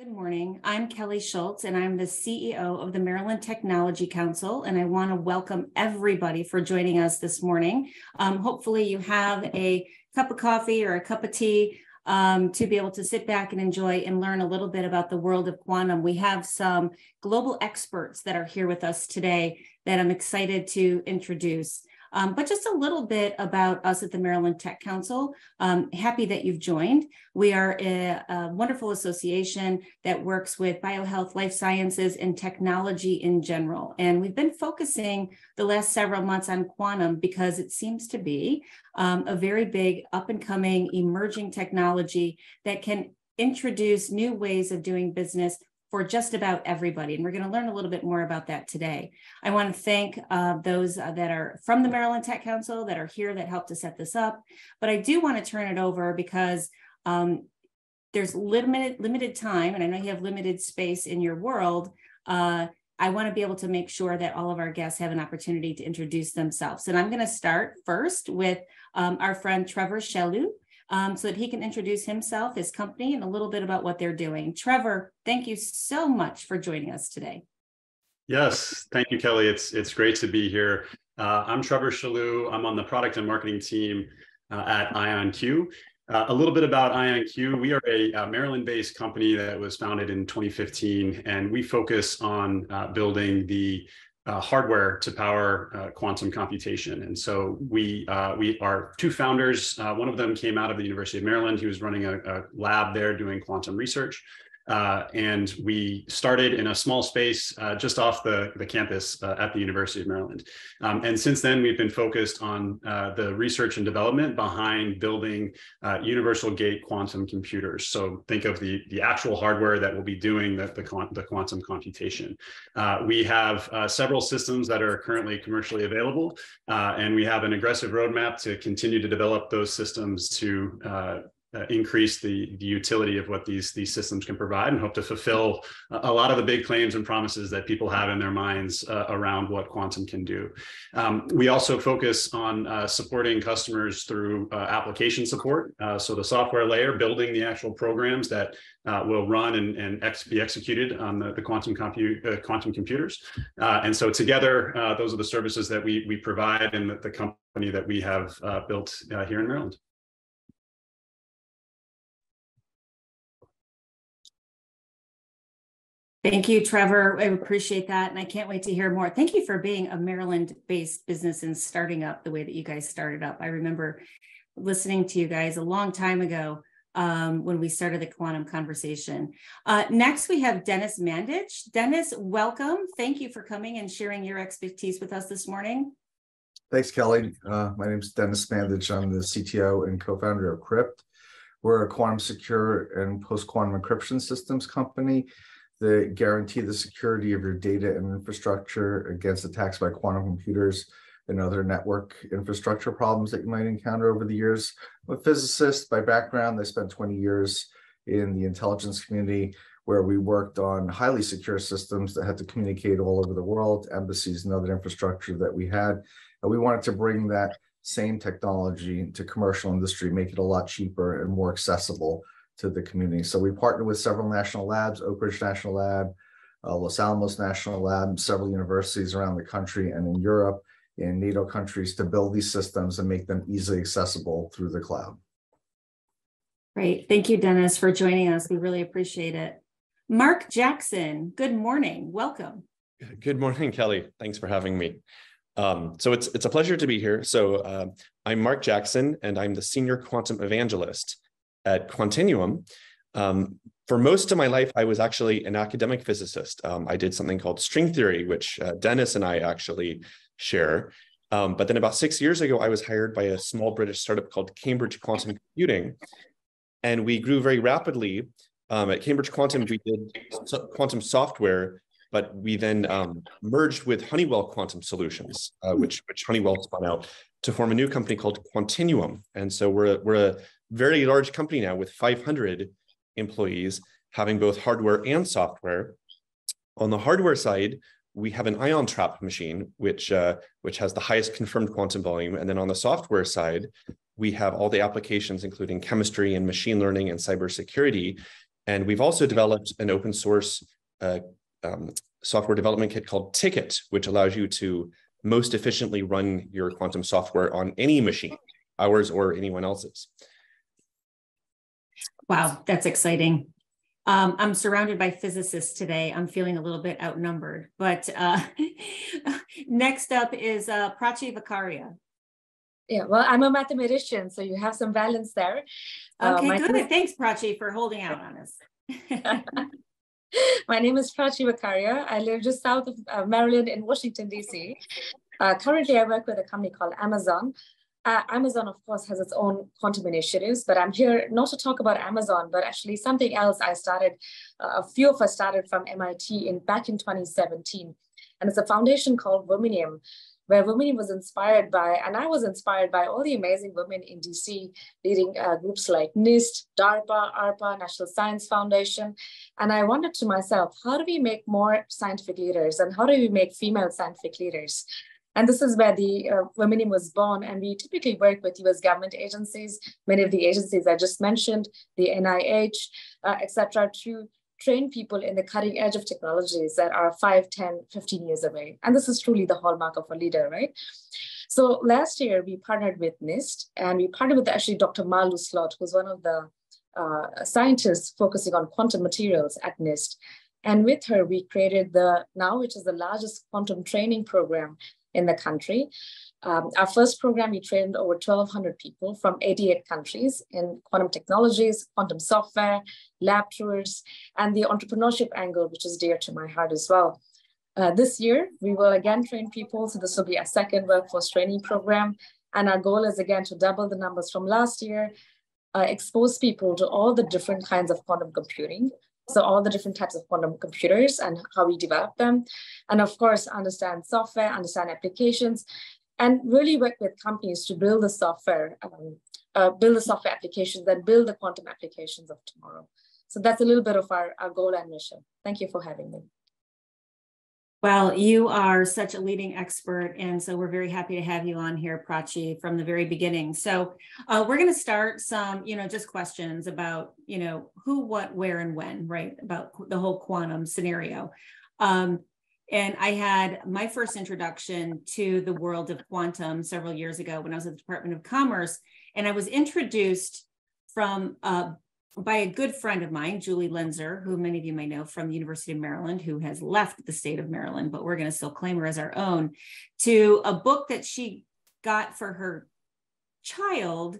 Good morning. I'm Kelly Schulz, and I'm the CEO of the Maryland Technology Council. And I want to welcome everybody for joining us this morning. Um, hopefully, you have a cup of coffee or a cup of tea um, to be able to sit back and enjoy and learn a little bit about the world of quantum. We have some global experts that are here with us today that I'm excited to introduce. Um, but just a little bit about us at the Maryland Tech Council. Um, happy that you've joined. We are a, a, wonderful association that works with biohealth, life sciences, and technology in general. And we've been focusing the last several months on quantum because it seems to be um, a very big up and coming emerging technology that can introduce new ways of doing business for just about everybody. And we're going to learn a little bit more about that today. I want to thank uh, those uh, that are from the Maryland Tech Council that are here that helped to set this up. But I do want to turn it over because um, there's limited limited time, and I know you have limited space in your world. Uh, I want to be able to make sure that all of our guests have an opportunity to introduce themselves. And I'm going to start first with um, our friend Trevor Chaloux um, so that he can introduce himself, his company, and a little bit about what they're doing. Trevor, thank you so much for joining us today. Yes, thank you, Kelly. It's it's great to be here. Uh, I'm Trevor Chaloux. I'm on the product and marketing team uh, at IonQ. Uh, a little bit about IonQ. We are a, a Maryland-based company that was founded in 2015, and we focus on uh, building the uh, hardware to power uh, quantum computation. And so we uh, we are two founders. Uh, one of them came out of the University of Maryland. He was running a, a lab there doing quantum research. Uh, and we started in a small space uh, just off the, the campus uh, at the University of Maryland. Um, and since then, we've been focused on uh, the research and development behind building uh, universal gate quantum computers. So think of the, the actual hardware that will be doing the, the, the quantum computation. Uh, we have several systems that are currently commercially available, and we have an aggressive roadmap to continue to develop those systems to uh, increase the, the utility of what these, these systems can provide and hope to fulfill a, lot of the big claims and promises that people have in their minds uh, around what quantum can do. Um, we also focus on uh, supporting customers through uh, application support. Uh, so the software layer, building the actual programs that uh, will run and, and ex be executed on the, the quantum, compu quantum computers. and so together, those are the services that we, we provide and the, the company that we have built here in Maryland. Thank you, Trevor. I appreciate that. And I can't wait to hear more. Thank you for being a Maryland based business and starting up the way that you guys started up. I remember listening to you guys a long time ago um, when we started the quantum conversation. Uh, next, we have Denis Mandich. Denis, welcome. Thank you for coming and sharing your expertise with us this morning. Thanks, Kelly. Uh, my name is Denis Mandich. I'm the CTO and co founder of Qrypt. We're a quantum secure and post quantum encryption systems company that guarantee the security of your data and infrastructure against attacks by quantum computers and other network infrastructure problems that you might encounter over the years. I'm a physicist by background. I spent 20 years in the intelligence community where we worked on highly secure systems that had to communicate all over the world, embassies and other infrastructure that we had. And we wanted to bring that same technology to commercial industry, make it a lot cheaper and more accessible to the community. So we partner with several national labs, Oak Ridge National Lab, uh, Los Alamos National Lab, several universities around the country and in Europe, in NATO countries to build these systems and make them easily accessible through the cloud. Great. Thank you, Denis, for joining us. We really appreciate it. Mark Jackson, good morning. Welcome. Good morning, Kelly. Thanks for having me. Um, so it's it's a pleasure to be here. So uh, I'm Mark Jackson, and I'm the senior quantum evangelist at Quantinuum. Um, for most of my life, I was actually an academic physicist. Um, I did something called string theory, which uh, Denis and I actually share. Um, but then about six years ago, I was hired by a small British startup called Cambridge Quantum Computing. And we grew very rapidly. Um, at Cambridge Quantum, we did so quantum software, but we then um, merged with Honeywell Quantum Solutions, uh, which, which Honeywell spun out to form a new company called Quantinuum. And so we're, we're a very large company now with 500 employees having both hardware and software. On the hardware side, we have an ion trap machine, which, uh, which has the highest confirmed quantum volume. And then on the software side, we have all the applications, including chemistry and machine learning and cybersecurity. And we've also developed an open source uh, um, software development kit called TKET, which allows you to most efficiently run your quantum software on any machine, ours or anyone else's. Wow, that's exciting. Um, I'm surrounded by physicists today. I'm feeling a little bit outnumbered. But uh, next up is uh, Prachi Vakharia. Yeah, well, I'm a mathematician, so you have some balance there. Uh, okay, uh, good. Is... Thanks, Prachi, for holding out on us. my name is Prachi Vakharia. I live just south of uh, Maryland in Washington, D.C. Uh, currently, I work with a company called Amazon. Uh, Amazon, of course, has its own quantum initiatives, but I'm here not to talk about Amazon, but actually something else I started, uh, a few of us started from MIT in back in 2017. And it's a foundation called Womanium, where Womanium was inspired by, and I was inspired by all the amazing women in DC leading uh, groups like NIST, DARPA, ARPA, National Science Foundation. And I wondered to myself, how do we make more scientific leaders and how do we make female scientific leaders? And this is where the uh, Womanium was born. And we typically work with US government agencies, many of the agencies I just mentioned, the NIH, uh, et cetera, to train people in the cutting edge of technologies that are 5, 10, 15 years away. And this is truly the hallmark of a leader, right? So last year we partnered with NIST and we partnered with actually Dr. Malu Slot, who's one of the uh, scientists focusing on quantum materials at NIST. And with her, we created the now, which is the largest quantum training program in the country. Um, our first program, we trained over 1,200 people from 88 countries in quantum technologies, quantum software, lab tours, and the entrepreneurship angle, which is dear to my heart as well. Uh, this year, we will again train people. So this will be our second workforce training program. And our goal is again to double the numbers from last year, uh, expose people to all the different kinds of quantum computing, so all the different types of quantum computers and how we develop them. And of course, understand software, understand applications, and really work with companies to build the software, um, uh, build the software applications and build the quantum applications of tomorrow. So that's a little bit of our, our goal and mission. Thank you for having me. Well, you are such a leading expert, and so we're very happy to have you on here, Prachi, from the very beginning. So uh, we're going to start some, you know, just questions about, you know, who, what, where, and when, right? About the whole quantum scenario. Um, and I had my first introduction to the world of quantum several years ago when I was at the Department of Commerce, and I was introduced from uh, by a good friend of mine, Julie Lenzer, who many of you may know from the University of Maryland, who has left the state of Maryland, but we're going to still claim her as our own, to a book that she got for her child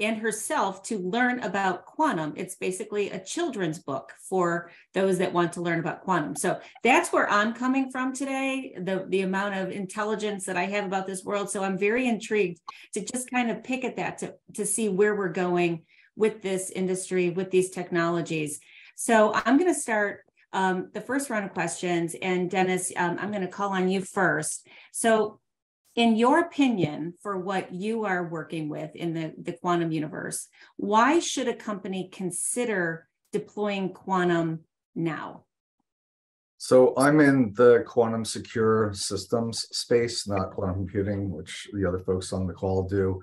and herself to learn about quantum. It's basically a children's book for those that want to learn about quantum. So that's where I'm coming from today, the, the amount of intelligence that I have about this world. So I'm very intrigued to just kind of pick at that to, to see where we're going with this industry, with these technologies. So I'm going to start um, the first round of questions. And Denis, um, I'm going to call on you first. So, in your opinion, for what you are working with in the, the quantum universe, why should a company consider deploying quantum now? So I'm in the quantum secure systems space, not quantum computing, which the other folks on the call do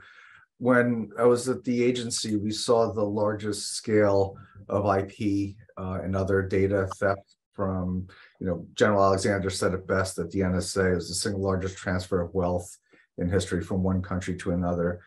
when I was at the agency, we saw the largest scale of IP uh, and other data theft from, you know, General Alexander said it best that the NSA is the single largest transfer of wealth in history from one country to another.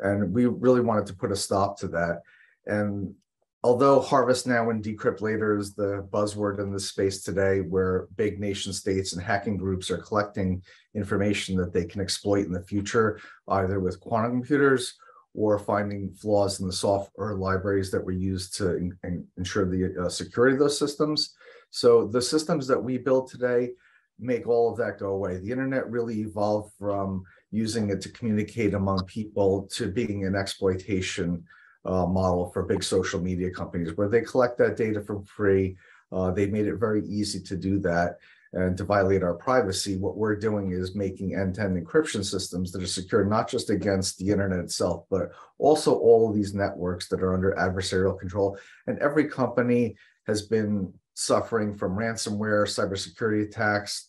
And we really wanted to put a stop to that. And although harvest now and decrypt later is the buzzword in this space today, where big nation states and hacking groups are collecting information that they can exploit in the future, either with quantum computers or finding flaws in the software libraries that were used to in, in, ensure the uh, security of those systems. So the systems that we build today make all of that go away. The internet really evolved from using it to communicate among people to being an exploitation uh, model for big social media companies where they collect that data for free. Uh, they made it very easy to do that and to violate our privacy. What we're doing is making end-to-end encryption systems that are secure not just against the internet itself, but also all of these networks that are under adversarial control. And every company has been suffering from ransomware, cybersecurity attacks,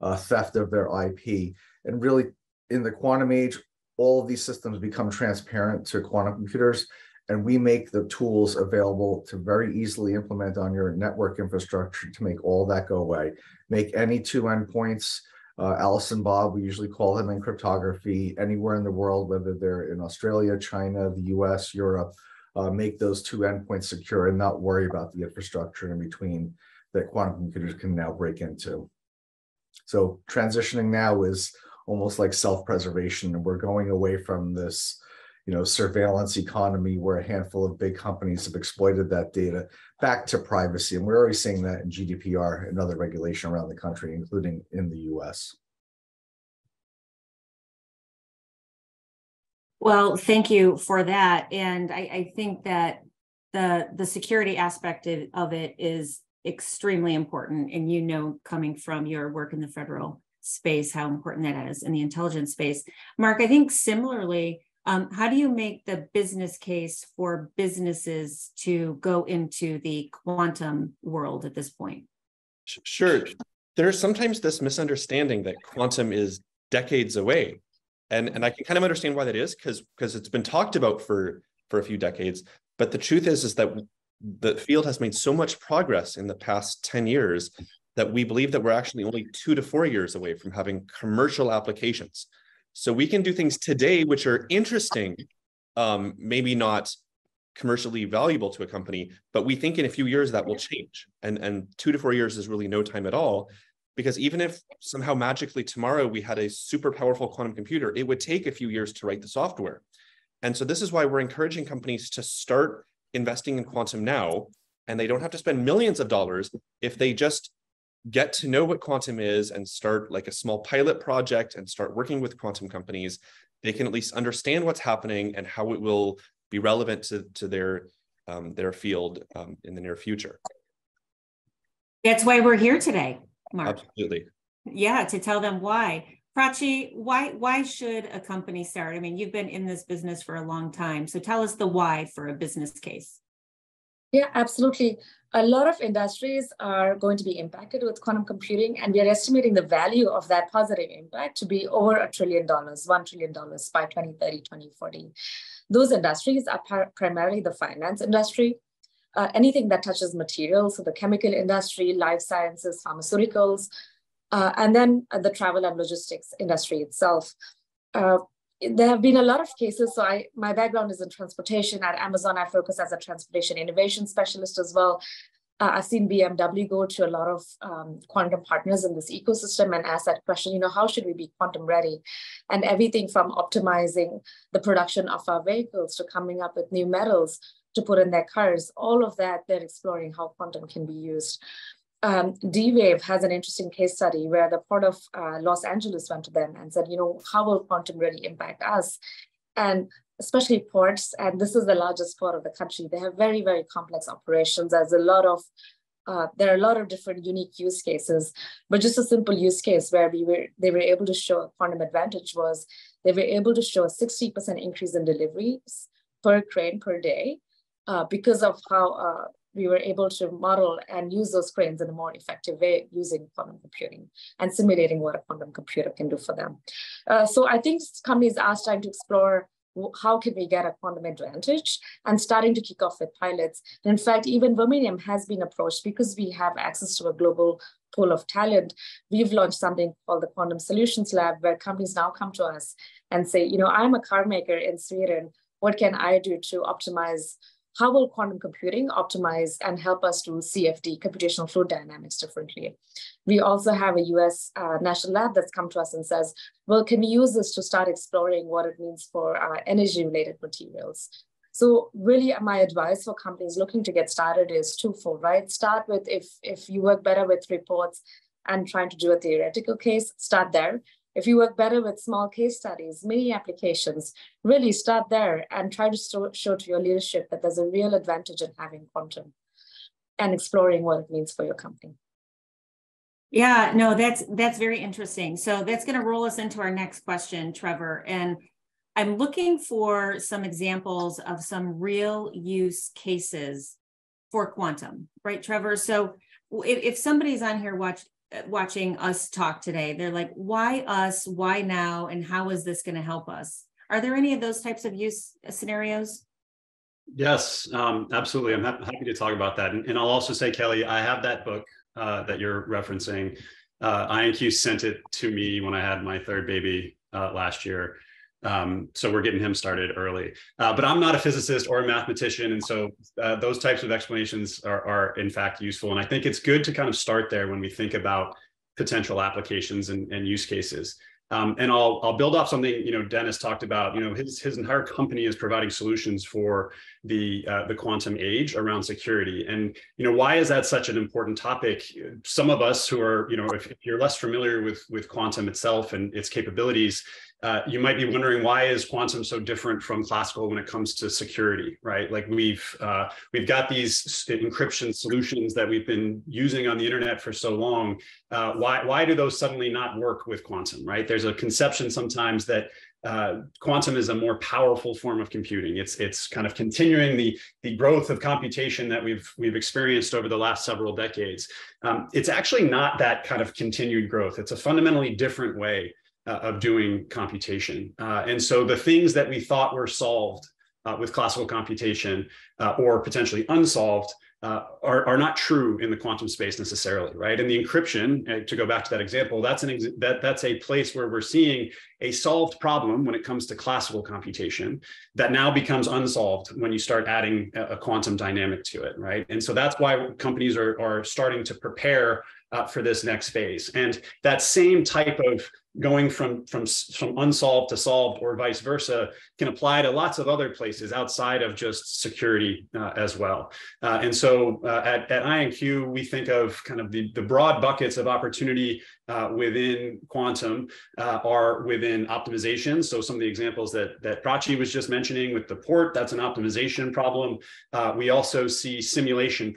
uh, theft of their IP. And really, in the quantum age, all of these systems become transparent to quantum computers and we make the tools available to very easily implement on your network infrastructure to make all that go away. Make any two endpoints, uh, Alice and Bob, we usually call them in cryptography, anywhere in the world, whether they're in Australia, China, the US, Europe, uh, make those two endpoints secure and not worry about the infrastructure in between that quantum computers can now break into. So transitioning now is almost like self-preservation, and we're going away from this you know, surveillance economy where a handful of big companies have exploited that data back to privacy. And we're already seeing that in GDPR and other regulation around the country, including in the US. Well, thank you for that. And I, I think that the the security aspect of it is extremely important. And you know, coming from your work in the federal space, how important that is in the intelligence space. Mark, I think similarly, um, how do you make the business case for businesses to go into the quantum world at this point? Sure. There's sometimes this misunderstanding that quantum is decades away. And, and I can kind of understand why that is because because it's been talked about for for a few decades. But the truth is is that the field has made so much progress in the past 10 years that we believe that we're actually only two to four years away from having commercial applications. So we can do things today which are interesting, um, maybe not commercially valuable to a company, but we think in a few years that will change. And, and two to four years is really no time at all. Because even if somehow magically tomorrow we had a super powerful quantum computer, it would take a few years to write the software. And so this is why we're encouraging companies to start investing in quantum now. And they don't have to spend millions of dollars if they just get to know what quantum is and start like a small pilot project and start working with quantum companies, they can at least understand what's happening and how it will be relevant to, to their, um, their field um, in the near future. That's why we're here today, Mark. Absolutely. Yeah, to tell them why. Prachi, why why should a company start? I mean, you've been in this business for a long time. So tell us the why for a business case. Yeah, absolutely. A lot of industries are going to be impacted with quantum computing, and we are estimating the value of that positive impact to be over a trillion dollars, $1 trillion by 2030, 2040. Those industries are primarily the finance industry, uh, anything that touches materials, so the chemical industry, life sciences, pharmaceuticals, uh, and then uh, the travel and logistics industry itself. Uh, there have been a lot of cases. So I, my background is in transportation. At Amazon, I focus as a transportation innovation specialist as well. Uh, I've seen BMW go to a lot of um, quantum partners in this ecosystem and ask that question, you know, how should we be quantum ready? And everything from optimizing the production of our vehicles to coming up with new metals to put in their cars, all of that, they're exploring how quantum can be used um, D-Wave has an interesting case study where the port of uh, Los Angeles went to them and said, you know, how will quantum really impact us? And especially ports, and this is the largest port of the country, they have very, very complex operations. There's a lot of, uh, there are a lot of different unique use cases, but just a simple use case where we were, they were able to show a quantum advantage was they were able to show a 60% increase in deliveries per crane per day uh, because of how uh, we were able to model and use those cranes in a more effective way using quantum computing and simulating what a quantum computer can do for them. Uh, so I think companies are starting to explore how can we get a quantum advantage and starting to kick off with pilots. And in fact, even Womanium has been approached because we have access to a global pool of talent. We've launched something called the Quantum Solutions Lab, where companies now come to us and say, you know, I'm a car maker in Sweden. What can I do to optimize how will quantum computing optimize and help us do CFD, computational fluid dynamics differently? We also have a US uh, national lab that's come to us and says, well, can we use this to start exploring what it means for uh, energy related materials? So really my advice for companies looking to get started is twofold, right? Start with if, if you work better with reports and trying to do a theoretical case, start there. If you work better with small case studies, mini applications, really start there and try to show to your leadership that there's a real advantage in having quantum and exploring what it means for your company. Yeah, no, that's that's very interesting. So that's going to roll us into our next question, Trevor. And I'm looking for some examples of some real use cases for quantum, right, Trevor? So if, if somebody's on here watch, watching us talk today. They're like, why us? Why now? And how is this going to help us? Are there any of those types of use scenarios? Yes, um, absolutely. I'm ha happy to talk about that. And, and, I'll also say, Kelly, I have that book uh, that you're referencing. Uh, IonQ sent it to me when I had my third baby uh, last year. Um, so we're getting him started early. Uh, but I'm not a physicist or a mathematician. And so uh, those types of explanations are, are, in fact, useful. And I think it's good to kind of start there when we think about potential applications and, and use cases. Um, and I'll I'll build off something you know Denis talked about. You know his his entire company is providing solutions for the uh, the quantum age around security. And you know why is that such an important topic? Some of us who are you know if, if you're less familiar with with quantum itself and its capabilities, uh, you might be wondering why is quantum so different from classical when it comes to security, right? Like we've uh, we've got these encryption solutions that we've been using on the internet for so long. Uh, why why do those suddenly not work with quantum, right? There's a conception sometimes that uh, quantum is a more powerful form of computing. It's it's kind of continuing the the growth of computation that we've we've experienced over the last several decades. Um, it's actually not that kind of continued growth. It's a fundamentally different way uh, of doing computation. Uh, and so the things that we thought were solved uh, with classical computation uh, or potentially unsolved uh, are, are not true in the quantum space necessarily, right? And the encryption, uh, to go back to that example, that's an ex that that's a place where we're seeing a solved problem when it comes to classical computation that now becomes unsolved when you start adding a, a quantum dynamic to it, right? And so that's why companies are are starting to prepare for this next phase. And that same type of going from, from, from unsolved to solved or vice versa can apply to lots of other places outside of just security uh, as well. Uh, and so uh, at, at IonQ, we think of kind of the, the broad buckets of opportunity uh, within quantum uh, are within optimization. So some of the examples that, that Prachi was just mentioning with the port, that's an optimization problem. Uh, we also see simulation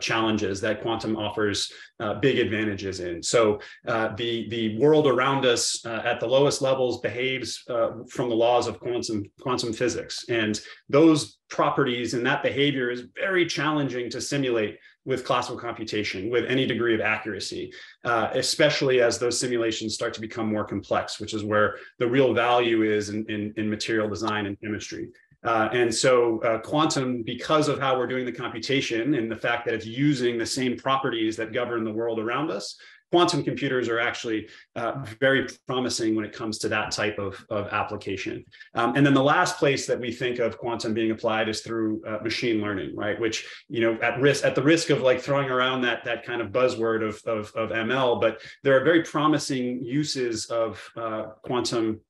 challenges that quantum offers big advantages in. So the, the world around us uh, at the lowest levels behaves uh, from the laws of quantum quantum physics and those properties and that behavior is very challenging to simulate with classical computation with any degree of accuracy uh, especially as those simulations start to become more complex which is where the real value is in, in, in material design and chemistry. Uh, and so uh, quantum, because of how we're doing the computation and the fact that it's using the same properties that govern the world around us, quantum computers are actually uh, very promising when it comes to that type of, of application. Um, and then the last place that we think of quantum being applied is through uh, machine learning, right? Which, you know, at risk, at the risk of like throwing around that, that kind of buzzword of, of, of ML, but there are very promising uses of uh, quantum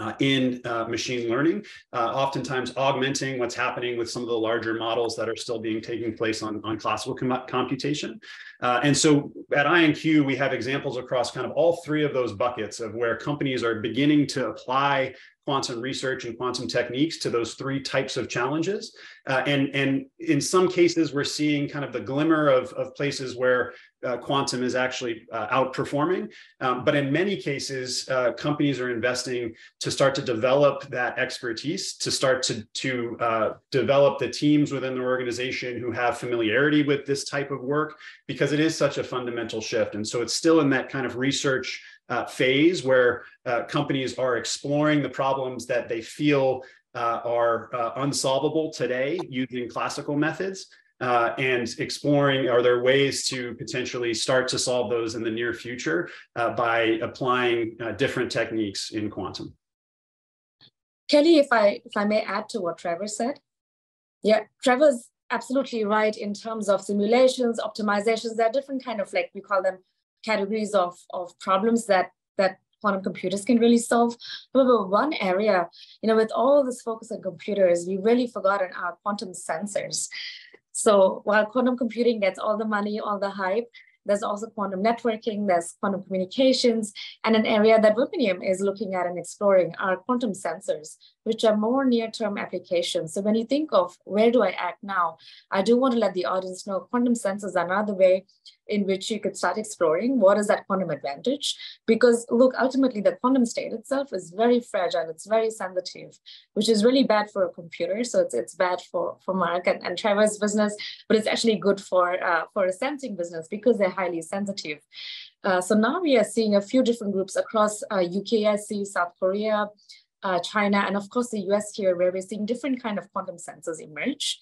uh, in uh, machine learning, uh, oftentimes augmenting what's happening with some of the larger models that are still being taking place on, on classical com computation. Uh, and so at IonQ, we have examples across kind of all three of those buckets of where companies are beginning to apply quantum research and quantum techniques to those three types of challenges. Uh, and, and in some cases, we're seeing kind of the glimmer of, of places where uh, quantum is actually uh, outperforming. Um, but in many cases, uh, companies are investing to start to develop that expertise, to start to, to uh, develop the teams within the organization who have familiarity with this type of work, because it is such a fundamental shift. And so it's still in that kind of research uh, phase where uh, companies are exploring the problems that they feel uh, are uh, unsolvable today using classical methods uh, and exploring are there ways to potentially start to solve those in the near future uh, by applying different techniques in quantum. Kelly, if I if I may add to what Trevor said, yeah, Trevor's absolutely right in terms of simulations, optimizations. There are different kind of like we call them categories of, of problems that that quantum computers can really solve. However, one area, you know, with all this focus on computers, we really forgotten our quantum sensors. So while quantum computing gets all the money, all the hype, there's also quantum networking, there's quantum communications, and an area that Womanium is looking at and exploring are quantum sensors, which are more near-term applications. So when you think of where do I act now, I do want to let the audience know quantum sensors are another way in which you could start exploring what is that quantum advantage? Because look ultimately the quantum state itself is very fragile it's very sensitive which is really bad for a computer. So it's, it's bad for for mark and, and trevor's business but it's actually good for uh, for a sensing business because they're highly sensitive. Uh, so now we are seeing a few different groups across uh, UKSC, South Korea, uh, China, and of course the US here, where we're seeing different kind of quantum sensors emerge.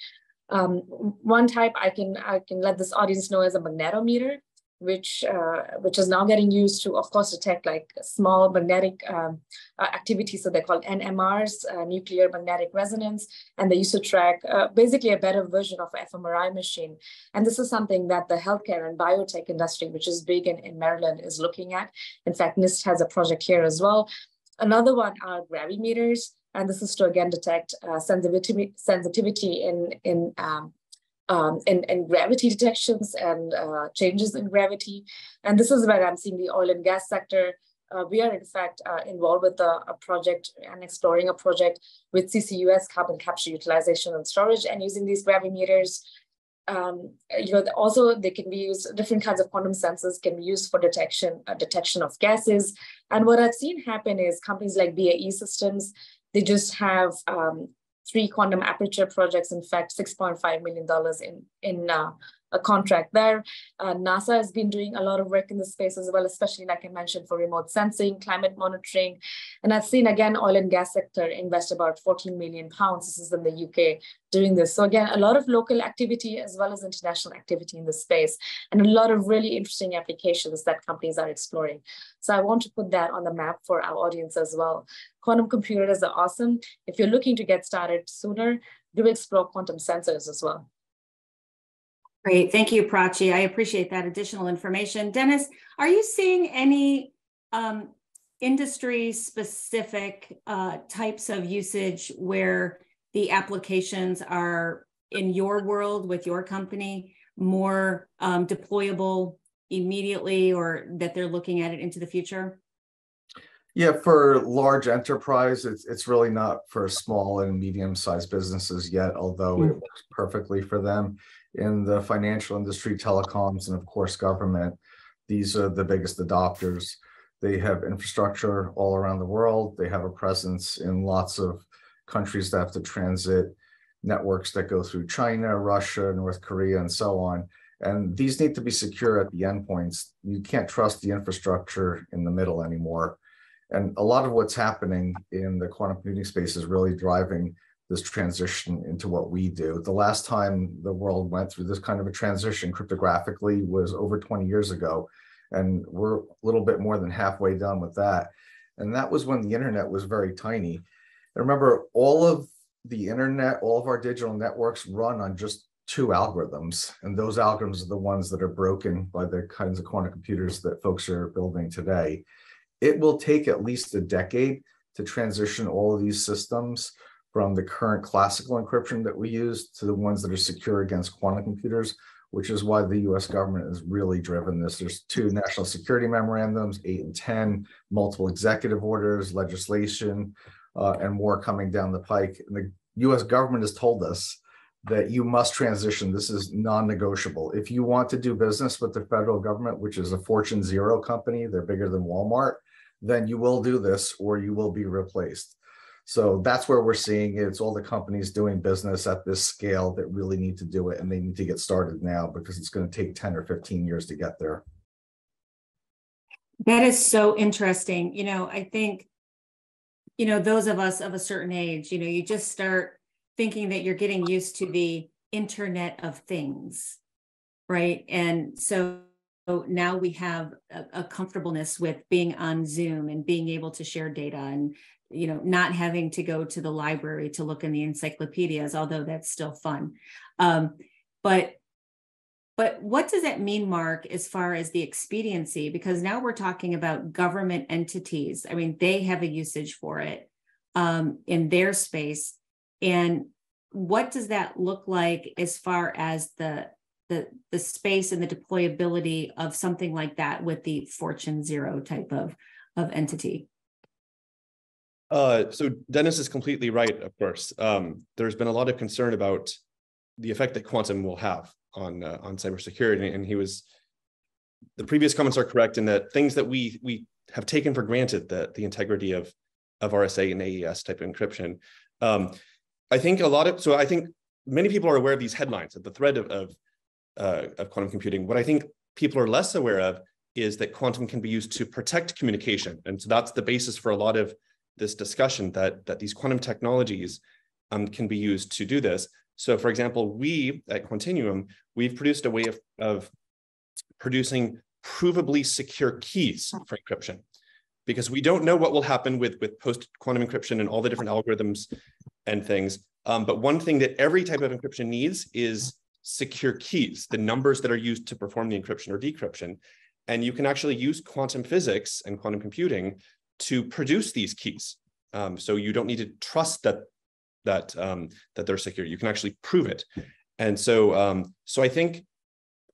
Um, one type I can I can let this audience know is a magnetometer, which uh, which is now getting used to, of course, detect like small magnetic um, uh, activity. So they're called NMRs, uh, nuclear magnetic resonance, and they used to track uh, basically a better version of fMRI machine. And this is something that the healthcare and biotech industry, which is big in, in Maryland, is looking at. In fact, NIST has a project here as well. Another one are gravimeters, and this is to again detect uh, sensitivity sensitivity in in um, um, in, in gravity detections and uh, changes in gravity. And this is where I'm seeing the oil and gas sector. Uh, we are in fact uh, involved with a, a, project and exploring a project with CCUS carbon capture utilization and storage and using these gravimeters. Um, you know, also they can be used, different kinds of quantum sensors can be used for detection, uh, detection of gases. And what I've seen happen is companies like BAE Systems, they just have um, three quantum aperture projects, in fact, $6.5 million in, in uh, a contract there. Uh, NASA has been doing a lot of work in this space as well, especially like I mentioned for remote sensing, climate monitoring. And I've seen again, oil and gas sector invest about 14 million pounds. This is in the UK doing this. So again, a lot of local activity as well as international activity in this space and a lot of really interesting applications that companies are exploring. So I want to put that on the map for our audience as well. Quantum computers are awesome. If you're looking to get started sooner, do explore quantum sensors as well. Great. Thank you, Prachi. I appreciate that additional information. Dennis, are you seeing any um, industry specific uh, types of usage where the applications are in your world with your company more um, deployable immediately or that they're looking at it into the future? Yeah, for large enterprise, it's it's really not for small and medium sized businesses yet, although mm. it works perfectly for them in the financial industry, telecoms, and of course, government. These are the biggest adopters. They have infrastructure all around the world. They have a presence in lots of countries that have to transit networks that go through China, Russia, North Korea, and so on. And these need to be secure at the endpoints. You can't trust the infrastructure in the middle anymore. And a lot of what's happening in the quantum computing space is really driving this transition into what we do. The last time the world went through this kind of a transition cryptographically was over 20 years ago. And we're a little bit more than halfway done with that. And that was when the internet was very tiny. And remember, all of the internet, all of our digital networks run on just two algorithms. And those algorithms are the ones that are broken by the kinds of quantum computers that folks are building today. It will take at least a decade to transition all of these systems from the current classical encryption that we use to the ones that are secure against quantum computers, which is why the US government has really driven this. There's two national security memorandums, eight and 10, multiple executive orders, legislation, uh, and more coming down the pike. And the US government has told us that you must transition. This is non-negotiable. If you want to do business with the federal government, which is a Fortune Zero company, they're bigger than Walmart, then you will do this or you will be replaced. So that's where we're seeing it. It's all the companies doing business at this scale that really need to do it and they need to get started now because it's going to take 10 or 15 years to get there. That is so interesting. You know, I think, you know, those of us of a certain age, you know, you just start thinking that you're getting used to the Internet of Things, right? And so now we have a, a, comfortableness with being on Zoom and being able to share data and you know not having to go to the library to look in the encyclopedias although that's still fun. Um, but but what does that mean mark as far as the expediency? Because now we're talking about government entities. I mean they have a usage for it um, in their space. And what does that look like as far as the the the space and the deployability of something like that with the fortune zero type of of entity uh, so Denis is completely right, of course. Um, there's been a lot of concern about the effect that quantum will have on uh, on cybersecurity, and he was the previous comments are correct in that things that we we have taken for granted that the integrity of of RSA and AES type encryption. Um, I think a lot of so I think many people are aware of these headlines of the threat of of, uh, of quantum computing. What I think people are less aware of is that quantum can be used to protect communication, and so that's the basis for a lot of this discussion that that these quantum technologies um, can be used to do this. So, for example, we at Quantinuum we've produced a way of, of producing provably secure keys for encryption because we don't know what will happen with with post quantum encryption and all the different algorithms and things. Um, but one thing that every type of encryption needs is secure keys, the numbers that are used to perform the encryption or decryption. And you can actually use quantum physics and quantum computing to produce these keys. Um, so you don't need to trust that that um, that they're secure. You can actually prove it. And so um, so I think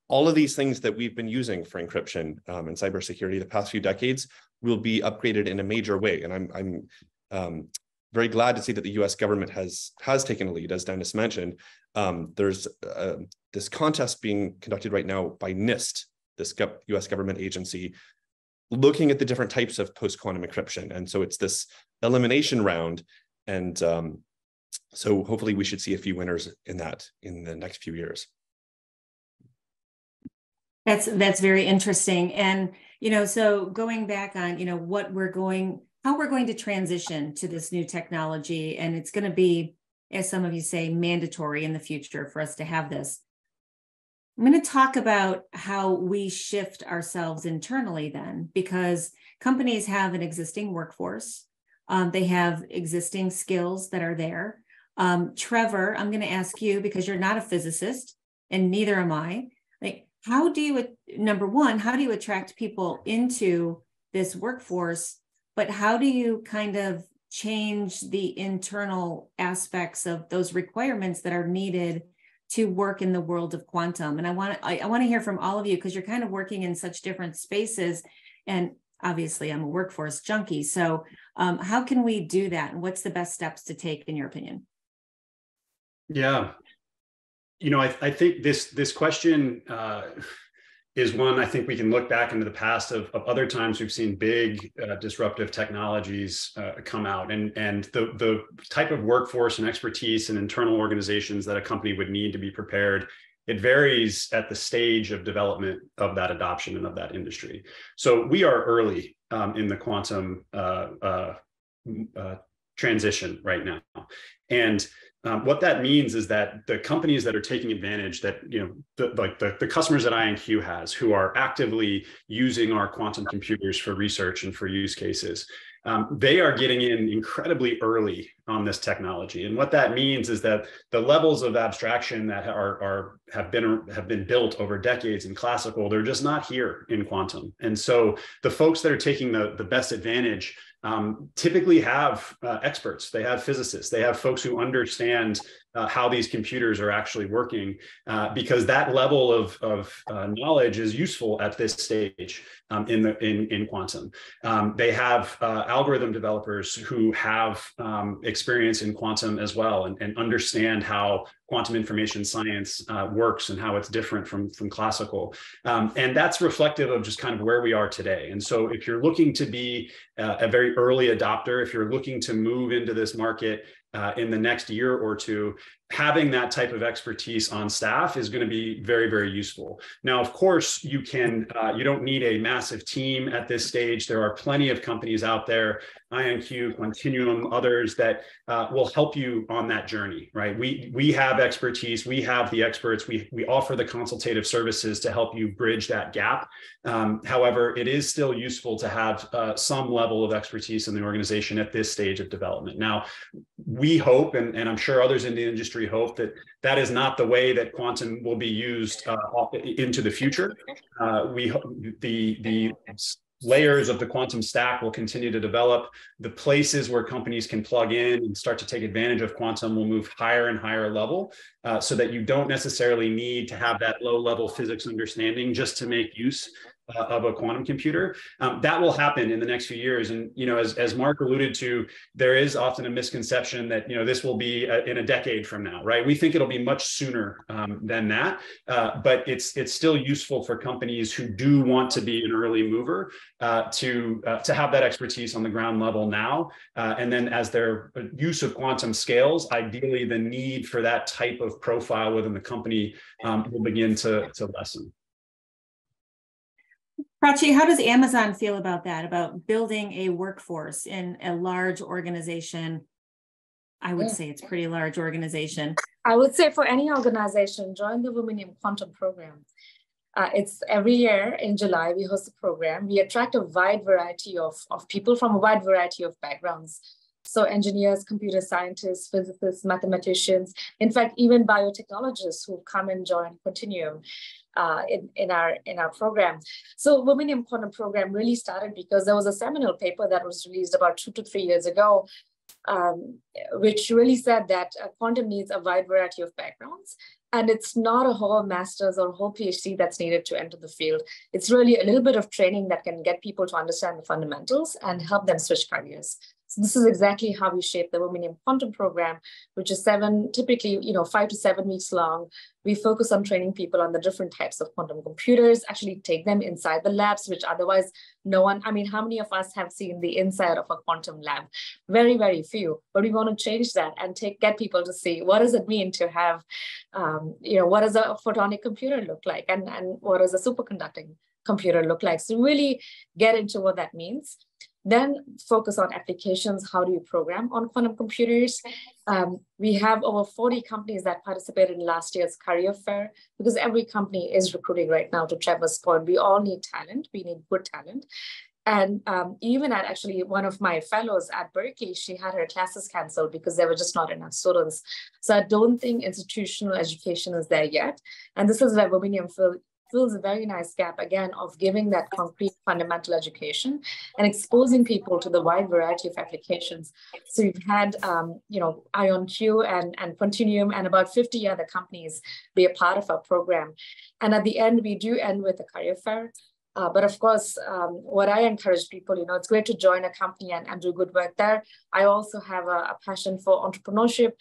all of these things that we've been using for encryption um, and cybersecurity the past few decades will be upgraded in a major way. And I'm I'm um, very glad to see that the U.S. government has has taken a lead, as Denis mentioned. Um, there's uh, this contest being conducted right now by NIST, this U.S. government agency, looking at the different types of post quantum encryption, and so it's this elimination round, and um, so hopefully we should see a few winners in that in the next few years. That's that's very interesting, and you know, so going back on you know what we're going how we're going to transition to this new technology. And it's going to be, as some of you say, mandatory in the future for us to have this. I'm going to talk about how we shift ourselves internally then, because companies have an existing workforce. Um, they have existing skills that are there. Um, Trevor, I'm going to ask you because you're not a physicist and neither am I. Like, how do you, number one, how do you attract people into this workforce but how do you kind of change the internal aspects of those requirements that are needed to work in the world of quantum. And i want to I, I want to hear from all of you because you're kind of working in such different spaces. And obviously i'm a workforce junkie. So um, how can we do that? And what's the best steps to take in your opinion? Yeah. You know i, I think this this question uh, is one I think we can look back into the past of, of other times we've seen big uh, disruptive technologies uh, come out and, and the, the type of workforce and expertise and internal organizations that a company would need to be prepared. It varies at the stage of development of that adoption and of that industry. So we are early um, in the quantum uh, uh, uh transition right now. And um, what that means is that the companies that are taking advantage that you know the, like the, the customers that IonQ has who are actively using our quantum computers for research and for use cases um, they are getting in incredibly early on this technology. And what that means is that the levels of abstraction that are, are have been have been built over decades in classical they're just not here in quantum. And so the folks that are taking the, the best advantage um, typically have uh, experts. They have physicists. They have folks who understand uh, how these computers are actually working, uh, because that level of, of uh, knowledge is useful at this stage um, in the in in quantum. Um, they have uh, algorithm developers who have um, experience in quantum as well and, and understand how quantum information science uh, works and how it's different from from classical um, and that's reflective of just kind of where we are today and so if you're looking to be uh, a very early adopter if you're looking to move into this market uh, in the next year or two having that type of expertise on staff is going to be very very useful. Now of course you can uh, you don't need a massive team at this stage. There are plenty of companies out there ionq Quantinuum others that uh, will help you on that journey right? We we have expertise we have the experts we we offer the consultative services to help you bridge that gap. Um, however it is still useful to have uh, some level of expertise in the organization at this stage of development. Now we hope and, and i'm sure others in the industry industry hope that that is not the way that quantum will be used uh, into the future. Uh, we the the layers of the quantum stack will continue to develop. The places where companies can plug in and start to take advantage of quantum will move higher and higher level uh, so that you don't necessarily need to have that low level physics understanding just to make use uh, of a quantum computer. Um, that will happen in the next few years. And, you know, as, as Mark alluded to, there is often a misconception that, you know, this will be a, in a decade from now, right? We think it'll be much sooner um, than that. Uh, but it's it's still useful for companies who do want to be an early mover uh, to, uh, to have that expertise on the ground level now. Uh, and then as their use of quantum scales, ideally the need for that type of profile within the company um, will begin to, to lessen. Prachi, how does Amazon feel about that? About building a workforce in a large organization? I would say it's pretty large organization. I would say for any organization, join the Womanium Quantum program. Uh, it's every year in July, we host a program. We attract a wide variety of, of people from a wide variety of backgrounds. So engineers, computer scientists, physicists, mathematicians, in fact, even biotechnologists who come and join Continuum uh, in, in, our, in our program. So Women in Quantum program really started because there was a seminal paper that was released about two to three years ago um, which really said that uh, quantum needs a wide variety of backgrounds. And it's not a whole master's or whole PhD that's needed to enter the field. It's really a little bit of training that can get people to understand the fundamentals and help them switch careers. So this is exactly how we shape the Women in Quantum program, which is seven, typically, you know, five to seven weeks long. We focus on training people on the different types of quantum computers, actually take them inside the labs, which otherwise no one, I mean, how many of us have seen the inside of a quantum lab? Very, very few, but we want to change that and take get people to see what does it mean to have, um, you know, what does a photonic computer look like and, and what does a superconducting computer look like? So really get into what that means. Then focus on applications. How do you program on quantum computers? Um, we have over 40 companies that participated in last year's career fair because every company is recruiting right now to Trevor's point. We all need talent. We need good talent. And um, even at actually one of my fellows at Berkeley, she had her classes canceled because there were just not enough students. So I don't think institutional education is there yet. And this is where Womanium fills a very nice gap again of giving that concrete fundamental education and exposing people to the wide variety of applications. So we've had, um, you know, IonQ and, and Quantinuum and about 50 other companies be a part of our program. And at the end, we do end with a career fair. Uh, but of course, um, what I encourage people, you know, it's great to join a company and, and do good work there. I also have a, a passion for entrepreneurship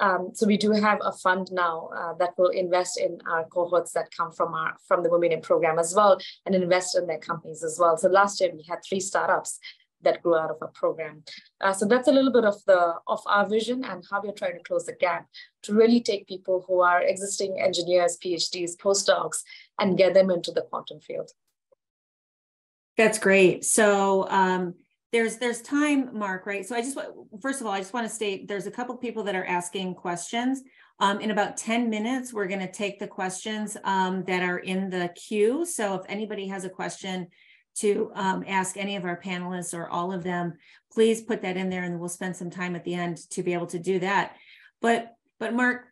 um, so we do have a fund now uh, that will invest in our cohorts that come from our from the Womanium program as well and invest in their companies as well. So last year we had three startups that grew out of our program. Uh, so that's a little bit of the of our vision and how we're trying to close the gap to really take people who are existing engineers, PhDs, postdocs, and get them into the quantum field. That's great. So um, there's there's time mark right? So i just first of all i just want to state there's a couple people that are asking questions. Um, in about 10 minutes we're going to take the questions um, that are in the queue. So if anybody has a question to um, ask any of our panelists or all of them please put that in there and we'll spend some time at the end to be able to do that. But but mark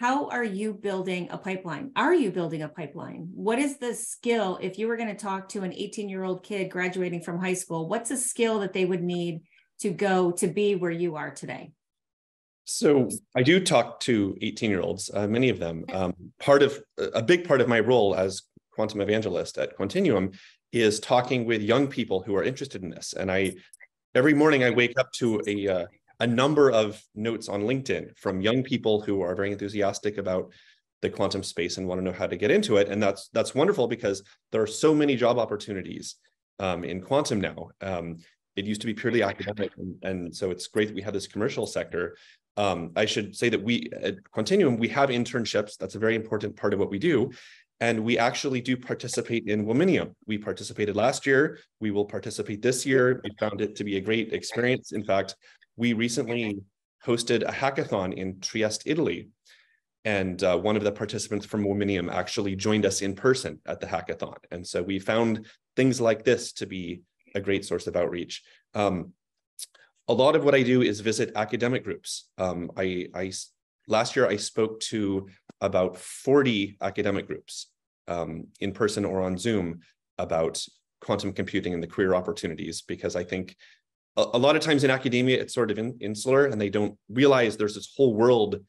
how are you building a pipeline? Are you building a pipeline? What is the skill if you were going to talk to an 18 year old kid graduating from high school? What's a skill that they would need to go to be where you are today? So I do talk to 18 year olds, uh, many of them. Um, part of a big part of my role as quantum evangelist at Quantinuum is talking with young people who are interested in this. And I every morning I wake up to a uh, a number of notes on LinkedIn from young people who are very enthusiastic about the quantum space and want to know how to get into it. And that's that's wonderful because there are so many job opportunities um, in quantum now. Um, it used to be purely academic, and, and, so it's great that we have this commercial sector. Um, I should say that we at Quantinuum we have internships. That's a very important part of what we do. And we actually do participate in Womanium. We participated last year. We will participate this year. We found it to be a great experience. In fact, we recently hosted a hackathon in Trieste, Italy. And uh, one of the participants from Womanium actually joined us in person at the hackathon. And so we found things like this to be a great source of outreach. Um, a lot of what I do is visit academic groups. Um, I, I, last year I spoke to about 40 academic groups um, in person or on Zoom about quantum computing and the career opportunities because I think a, a lot of times in academia, it's sort of in, insular and they don't realize there's this whole world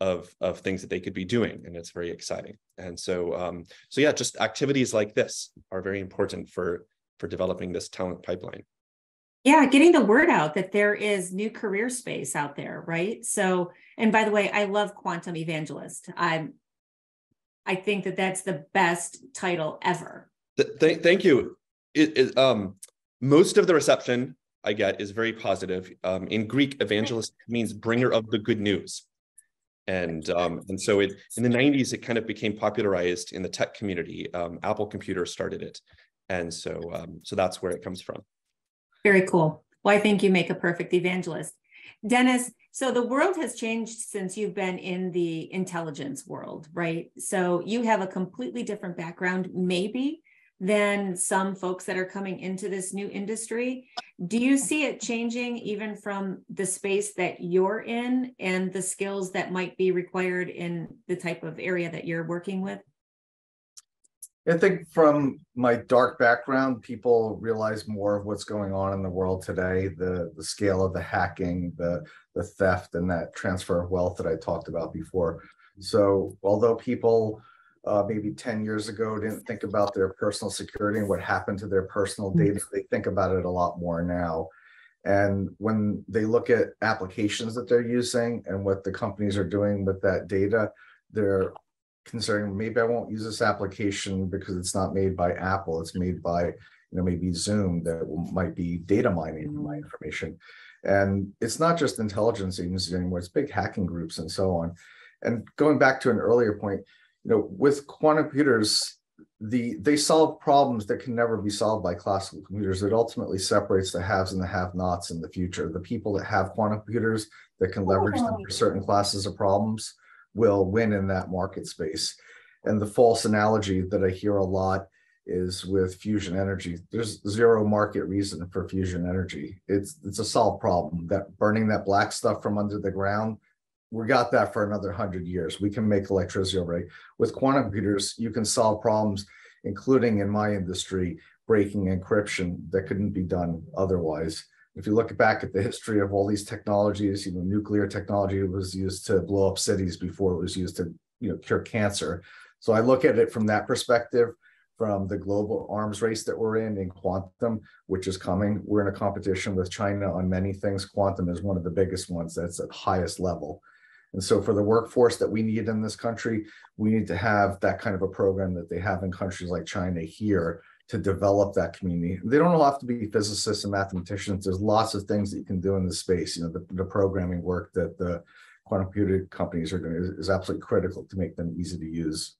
of, of things that they could be doing. And it's very exciting. And so, um, so yeah, just activities like this are very important for, for developing this talent pipeline. Yeah, getting the word out that there is new career space out there, right? So, and by the way, I love quantum evangelist. I'm, I think that that's the best title ever. Th- thank you. It, it, um, most of the reception I get is very positive. Um, in Greek, evangelist means bringer of the good news. And, um, and so it, in the 90s, it kind of became popularized in the tech community. Um, Apple Computer started it. And so, um, so that's where it comes from. Very cool. Well, I think you make a perfect evangelist. Denis, so the world has changed since you've been in the intelligence world, right? So you have a completely different background, maybe, than some folks that are coming into this new industry. Do you see it changing even from the space that you're in and the skills that might be required in the type of area that you're working with? I think from my dark background, people realize more of what's going on in the world today, the the scale of the hacking, the the theft, and that transfer of wealth that I talked about before. So although people uh, maybe 10 years ago didn't think about their personal security and what happened to their personal Mm-hmm. data, they think about it a lot more now. And when they look at applications that they're using and what the companies are doing with that data, they're considering maybe I won't use this application because it's not made by Apple. It's made by, you know, maybe Zoom that might be data mining my information. And it's not just intelligence agencies anymore, it's big hacking groups and so on. And going back to an earlier point, you know, with quantum computers, the they solve problems that can never be solved by classical computers. It ultimately separates the haves and the have-nots in the future. The people that have quantum computers that can leverage them for oh. certain classes of problems will win in that market space. And the false analogy that I hear a lot is with fusion energy. There's zero market reason for fusion energy. It's it's a solved problem. That burning that black stuff from under the ground, we got that for another hundred years. We can make electricity already. With quantum computers, you can solve problems, including in my industry, breaking encryption that couldn't be done otherwise. If you look back at the history of all these technologies, you know, nuclear technology was used to blow up cities before it was used to, you know, cure cancer. So I look at it from that perspective, from the global arms race that we're in in quantum, which is coming. We're in a competition with China on many things. Quantum is one of the biggest ones that's at highest level. And so for the workforce that we need in this country, we need to have that kind of a program that they have in countries like China here to develop that community. They don't all have to be physicists and mathematicians. There's lots of things that you can do in this space. You know, the, the programming work that the quantum computer companies are doing is, is absolutely critical to make them easy to use.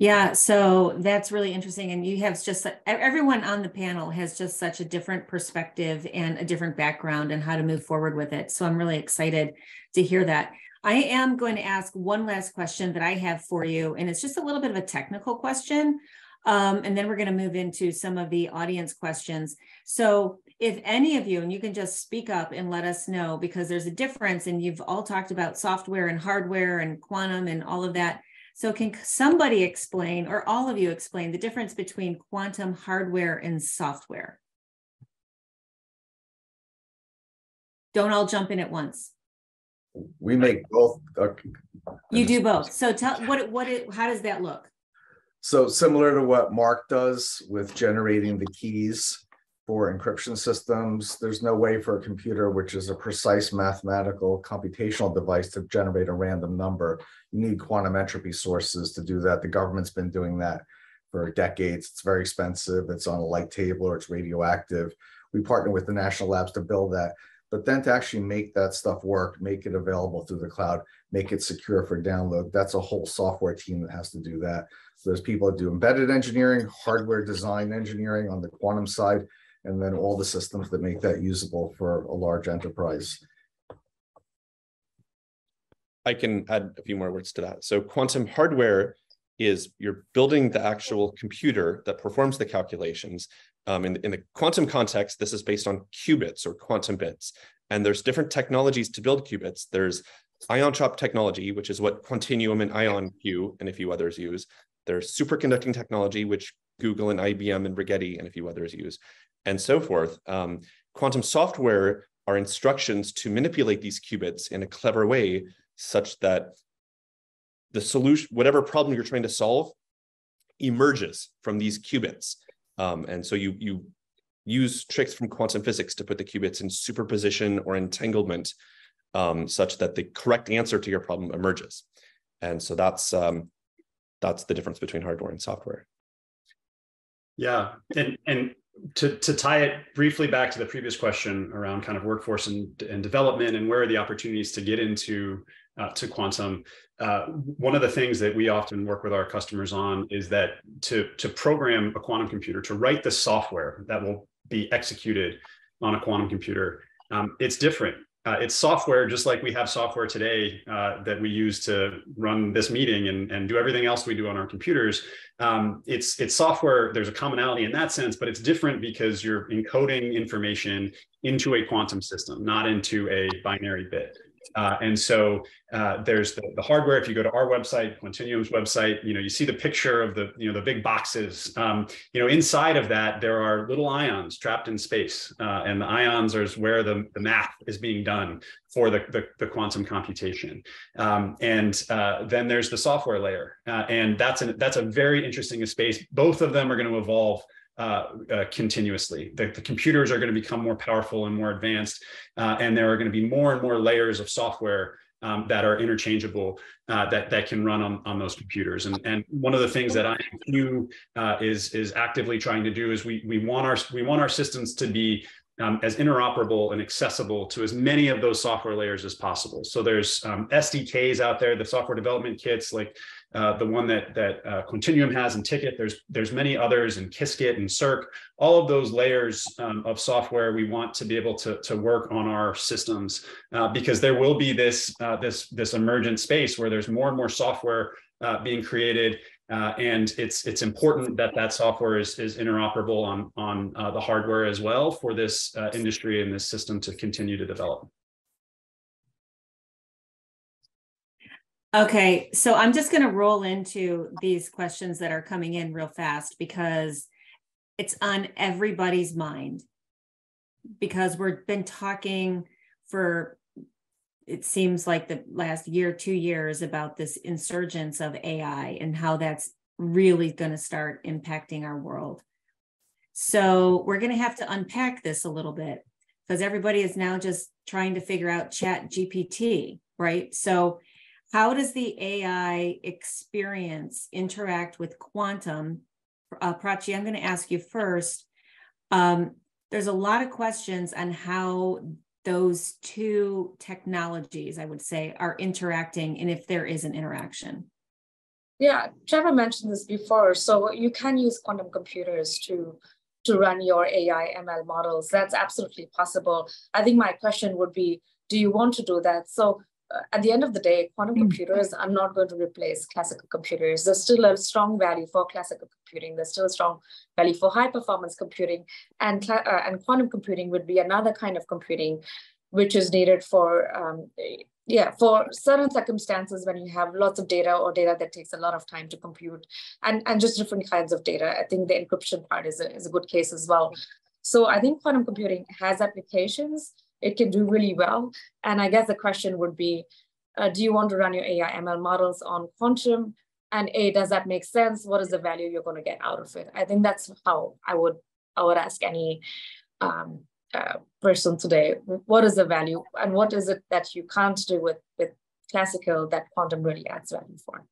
Yeah, so that's really interesting. And you have just, everyone on the panel has just such a different perspective and a different background and how to move forward with it. So I'm really excited to hear that. I am going to ask one last question that I have for you, and it's just a little bit of a technical question. Um, and then we're going to move into some of the audience questions. So if any of you, and you can just speak up and let us know, because there's a difference, and you've all talked about software and hardware and quantum and all of that. So can somebody explain, or all of you explain, the difference between quantum hardware and software? Don't all jump in at once. We make both. uh, You do both. So tell what what it how does that look? So similar to what Mark does with generating the keys for encryption systems, there's no way for a computer, which is a precise mathematical computational device to generate a random number. You need quantum entropy sources to do that. The government's been doing that for decades. It's very expensive. It's on a light table or it's radioactive. We partner with the national labs to build that. But then to actually make that stuff work, make it available through the cloud, make it secure for download, that's a whole software team that has to do that. So there's people that do embedded engineering, hardware design engineering on the quantum side, and then all the systems that make that usable for a large enterprise. I can add a few more words to that. So quantum hardware is you're building the actual computer that performs the calculations. Um, in, in the quantum context, this is based on qubits or quantum bits. And there's different technologies to build qubits. There's ion trap technology, which is what Quantinuum and IonQ and a few others use. There's superconducting technology, which Google and IBM and Rigetti and a few others use, and so forth. Um, quantum software are instructions to manipulate these qubits in a clever way such that the solution, whatever problem you're trying to solve, emerges from these qubits. Um, and so you you use tricks from quantum physics to put the qubits in superposition or entanglement, um, such that the correct answer to your problem emerges. And so that's um, that's the difference between hardware and software. Yeah, and and to, to tie it briefly back to the previous question around kind of workforce and, and development and where are the opportunities to get into uh, to quantum, uh, one of the things that we often work with our customers on is that to, to program a quantum computer, to write the software that will be executed on a quantum computer, um, it's different uh, it's software just like we have software today uh, that we use to run this meeting and, and do everything else we do on our computers. Um, it's it's software. There's a commonality in that sense, but it's different because you're encoding information into a quantum system, not into a binary bit. Uh, and so uh, there's the, the, hardware. If you go to our website, Quantinuum's website, you know you see the picture of the you know the big boxes. Um, you know inside of that there are little ions trapped in space, uh, and the ions are where the, the math is being done for the, the, the quantum computation. Um, and uh, then there's the software layer, uh, and that's an, that's a very interesting space. Both of them are going to evolve uh, uh, continuously. The, the, computers are going to become more powerful and more advanced, uh, and there are going to be more and more layers of software um, that are interchangeable uh, that that can run on, on those computers. And, and one of the things that IonQ uh, is is actively trying to do is we we want our we want our systems to be um, as interoperable and accessible to as many of those software layers as possible. So there's um, SDKs out there, the software development kits like uh, the one that that uh, Quantinuum has in TKET. There's there's many others in Qiskit and Cirq. All of those layers um, of software we want to be able to, to work on our systems uh, because there will be this uh, this this emergent space where there's more and more software uh, being created. And it's it's important that that software is, is interoperable on on the hardware as well for this industry and this system to continue to develop. Okay, so I'm just going to roll into these questions that are coming in real fast because it's on everybody's mind. Because we've been talking for it seems like the last year, two years about this insurgence of AI and how that's really going to start impacting our world. So we're going to have to unpack this a little bit because everybody is now just trying to figure out chat GPT, right? So how does the AI experience interact with quantum? Uh, Prachi, I'm going to ask you first. Um, there's a lot of questions on how those two technologies, I would say, are interacting and if there is an interaction. Yeah, Trevor mentioned this before. So you can use quantum computers to to run your AI ML models. That's absolutely possible. I think my question would be, do you want to do that? So at the end of the day, quantum mm. computers are not going to replace classical computers. There's still a strong value for classical computing. There's still a strong value for high performance computing, and uh, and quantum computing would be another kind of computing, which is needed for um, yeah for certain circumstances when you have lots of data or data that takes a lot of time to compute, and and just different kinds of data. I think the encryption part is a, is a good case as well. So I think quantum computing has applications it can do really well. And I guess the question would be, uh, do you want to run your AI ML models on quantum? And A, does that make sense? What is the value you're going to get out of it? I think that's how I would I would ask any um, uh, person today. What is the value, and what is it that you can't do with with classical that quantum really adds value for?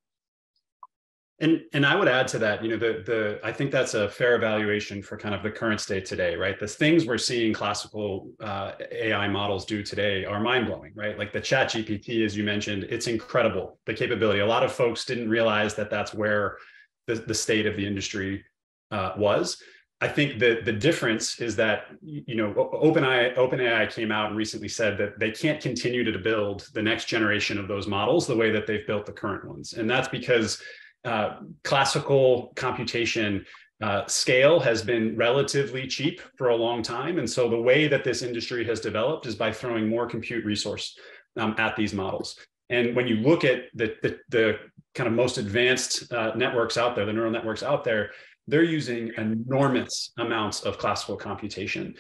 And and I would add to that, you know, the the I think that's a fair evaluation for kind of the current state today, right? The things we're seeing classical uh, AI models do today are mind blowing, right? Like the Chat GPT, as you mentioned, it's incredible the capability. A lot of folks didn't realize that that's where the the state of the industry uh, was. I think the the difference is that you know OpenAI OpenAI came out and recently said that they can't continue to build the next generation of those models the way that they've built the current ones, and that's because uh, classical computation uh, scale has been relatively cheap for a long time. And so the way that this industry has developed is by throwing more compute resource um, at these models. And when you look at the, the, the kind of most advanced uh, networks out there, the neural networks out there, they're using enormous amounts of classical computation.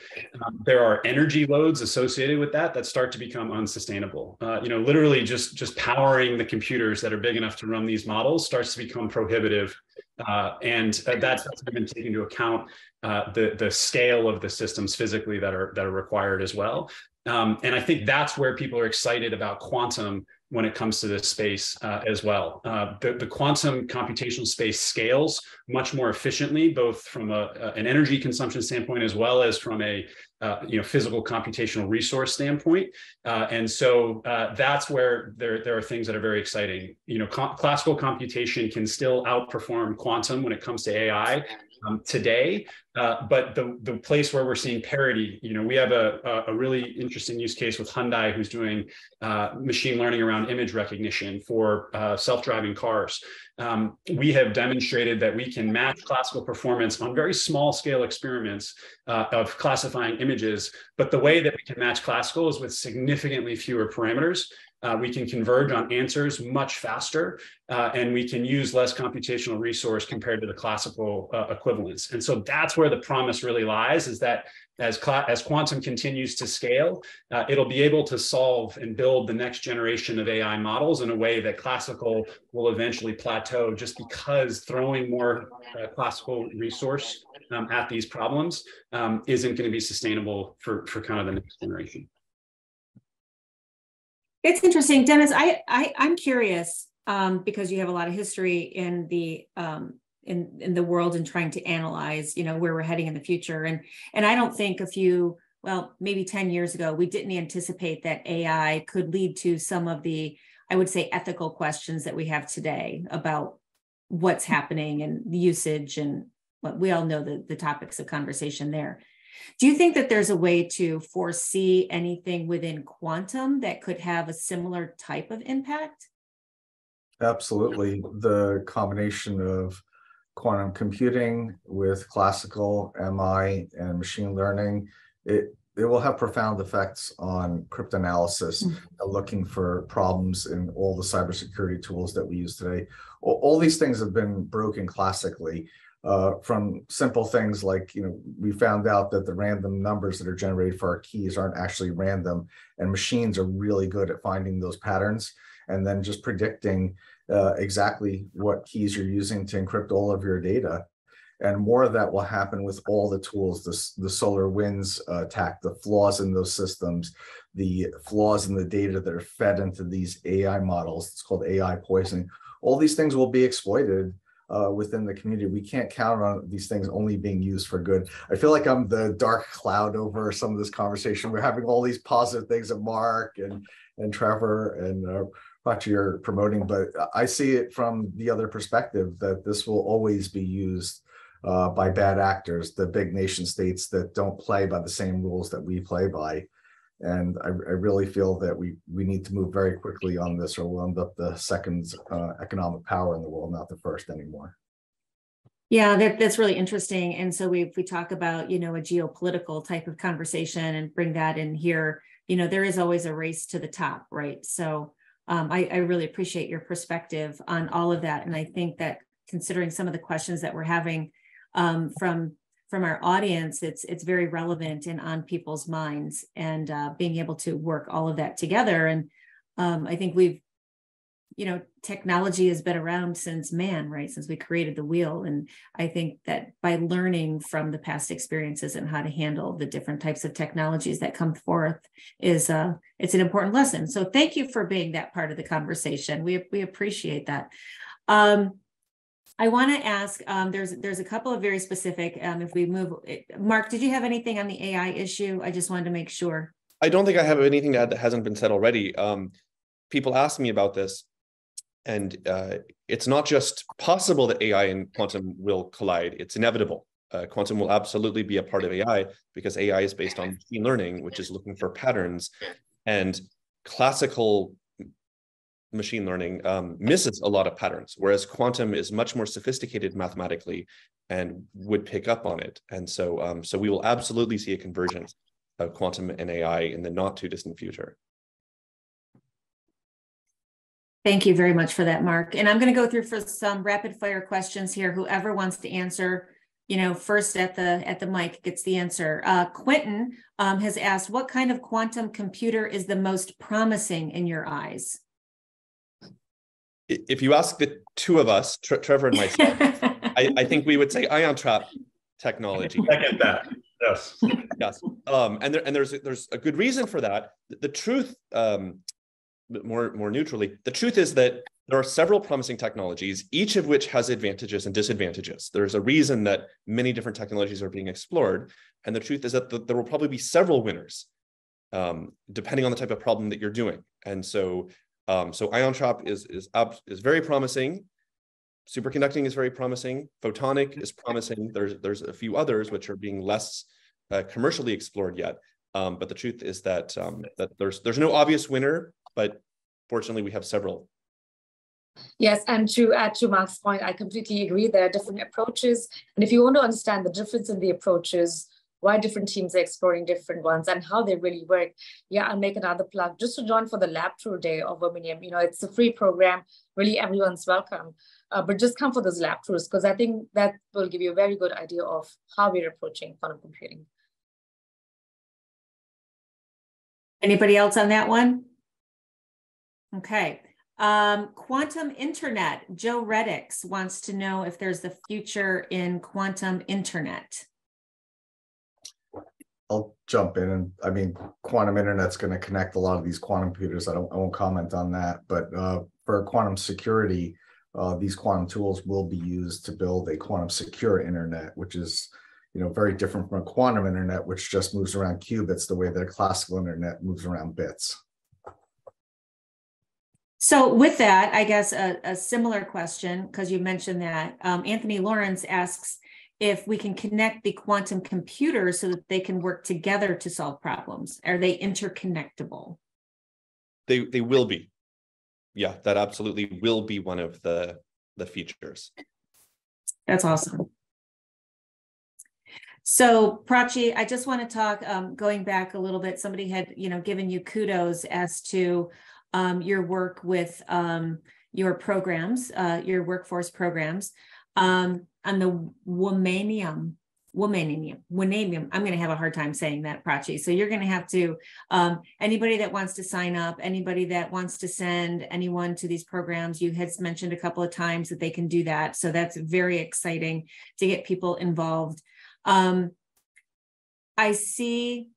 Um, there are energy loads associated with that that start to become unsustainable. Uh, you know, literally just just powering the computers that are big enough to run these models starts to become prohibitive, uh, and uh, that doesn't even take into account uh, the the scale of the systems physically that are that are required as well. Um, and I think that's where people are excited about quantum when it comes to this space uh, as well. Uh, the, the, quantum computational space scales much more efficiently, both from a, a, an energy consumption standpoint as well as from a uh, you know physical computational resource standpoint. Uh, and so uh, that's where there, there are things that are very exciting. You know, classical computation can still outperform quantum when it comes to AI um, today. Uh, but the, the place where we're seeing parity, you know, we have a, a really interesting use case with Hyundai who's doing uh, machine learning around image recognition for uh, self-driving cars. Um, we have demonstrated that we can match classical performance on very small scale experiments uh, of classifying images. But the way that we can match classical is with significantly fewer parameters uh, we can converge on answers much faster, uh, and we can use less computational resource compared to the classical uh, equivalents. And so that's where the promise really lies: is that as as quantum continues to scale, uh, it'll be able to solve and build the next generation of AI models in a way that classical will eventually plateau, just because throwing more uh, classical resource um, at these problems um, isn't going to be sustainable for for kind of the next generation. It's interesting, Denis. I, I I'm curious um, because you have a lot of history in the um, in in the world and trying to analyze, you know, where we're heading in the future. And and I don't think a few, well, maybe ten years ago, we didn't anticipate that AI could lead to some of the, I would say, ethical questions that we have today about what's happening and usage and what we all know the the topics of conversation there. Do you think that there's a way to foresee anything within quantum that could have a similar type of impact? Absolutely. The combination of quantum computing with classical MI and machine learning, it it will have profound effects on cryptanalysis, mm-hmm. looking for problems in all the cybersecurity tools that we use today. All, all these things have been broken classically uh, from simple things like, you know, we found out that the random numbers that are generated for our keys aren't actually random, and machines are really good at finding those patterns and then just predicting uh, exactly what keys you're using to encrypt all of your data. And more of that will happen with all the tools, the, the SolarWinds uh, attack, the flaws in those systems, the flaws in the data that are fed into these AI models. It's called AI poisoning. All these things will be exploited uh, within the community. We can't count on these things only being used for good. I feel like I'm the dark cloud over some of this conversation. We're having all these positive things of Mark and and Trevor and uh, Roger you're promoting, but I see it from the other perspective that this will always be used uh, by bad actors, the big nation states that don't play by the same rules that we play by. And I, I, really feel that we we need to move very quickly on this, or we'll end up the second uh, economic power in the world, not the first anymore. Yeah, that, that's really interesting. And so we we talk about you know a geopolitical type of conversation and bring that in here. You know, there is always a race to the top, right? So um, I, I really appreciate your perspective on all of that, and I think that considering some of the questions that we're having um, from from our audience, it's it's very relevant and on people's minds, and uh, being able to work all of that together. And um, I think we've, you know, technology has been around since man, right? Since we created the wheel, and I think that by learning from the past experiences and how to handle the different types of technologies that come forth is uh, it's an important lesson. So thank you for being that part of the conversation. We we appreciate that. Um, I want to ask. Um, there's there's a couple of very specific. Um, if we move, Mark, did you have anything on the AI issue? I just wanted to make sure. I don't think I have anything to add that hasn't been said already. Um, people ask me about this, and uh, it's not just possible that AI and quantum will collide; it's inevitable. Uh, quantum will absolutely be a part of AI because AI is based on machine learning, which is looking for patterns, and classical machine learning um, misses a lot of patterns, whereas quantum is much more sophisticated mathematically and would pick up on it. And so, um, so we will absolutely see a convergence of quantum and AI in the not too distant future. Thank you very much for that, Mark. And I'm going to go through for some rapid fire questions here. Whoever wants to answer, you know, first at the at the mic gets the answer. Uh, Quentin um, has asked, what kind of quantum computer is the most promising in your eyes? If you ask the two of us, Trevor and myself, I, I, think we would say ion trap technology. I get that. Yes. yes. Um, and there, and there's there's a good reason for that. The, the truth, um, more more neutrally, the truth is that there are several promising technologies, each of which has advantages and disadvantages. There's a reason that many different technologies are being explored, and the truth is that the, there will probably be several winners, um, depending on the type of problem that you're doing. And so, um, so ion trap is is up is very promising. Superconducting is very promising. Photonic is promising. There's there's a few others which are being less uh, commercially explored yet. Um, but the truth is that um, that there's there's no obvious winner, but fortunately we have several. Yes, and to add to Mark's point, I completely agree. There are different approaches, and if you want to understand the difference in the approaches, why different teams are exploring different ones and how they really work. Yeah, I'll make another plug just to join for the lab tour day of Womanium. You know, it's a free program. Really, everyone's welcome. Uh, but just come for those lab tours because I think that will give you a very good idea of how we're approaching quantum computing. Anybody else on that one? Okay. Um, quantum internet. Joe Reddix wants to know if there's the future in quantum internet. I'll jump in and I mean, quantum internet's going to connect a lot of these quantum computers. I don't, I won't comment on that, but uh, for quantum security, uh, these quantum tools will be used to build a quantum secure internet, which is, you know, very different from a quantum internet, which just moves around qubits the way that a classical internet moves around bits. So with that, I guess a, a similar question, because you mentioned that, um, Anthony Lawrence asks, if we can connect the quantum computers so that they can work together to solve problems? Are they interconnectable? They they will be. Yeah, that absolutely will be one of the the features. That's awesome. So Prachi, I just want to talk um, going back a little bit. Somebody had, you know, given you kudos as to um, your work with um, your programs, uh, your workforce programs. Um, on the womanium, womanium, womanium. I'm going to have a hard time saying that, Prachi. So you're going to have to, um, anybody that wants to sign up, anybody that wants to send anyone to these programs, you had mentioned a couple of times that they can do that. So that's very exciting to get people involved. Um, I see,